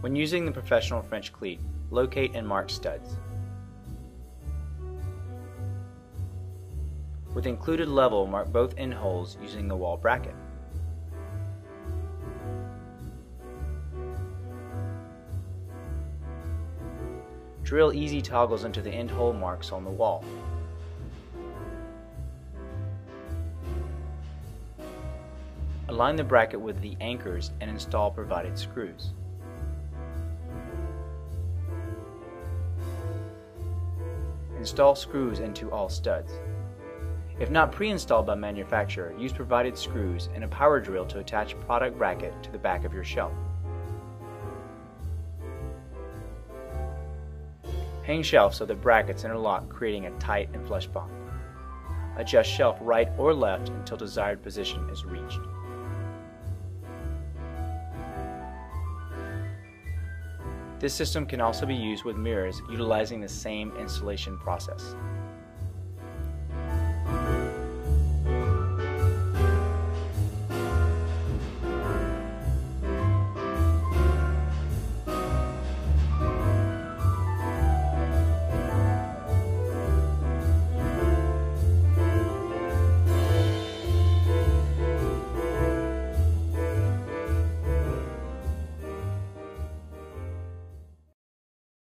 When using the professional French cleat, locate and mark studs. With included level, mark both end holes using the wall bracket. Drill easy toggles into the end hole marks on the wall. Align the bracket with the anchors and install provided screws. Install screws into all studs. If not pre-installed by manufacturer, use provided screws and a power drill to attach product bracket to the back of your shelf. Hang shelf so the brackets interlock creating a tight and flush bond. Adjust shelf right or left until desired position is reached. This system can also be used with mirrors utilizing the same installation process.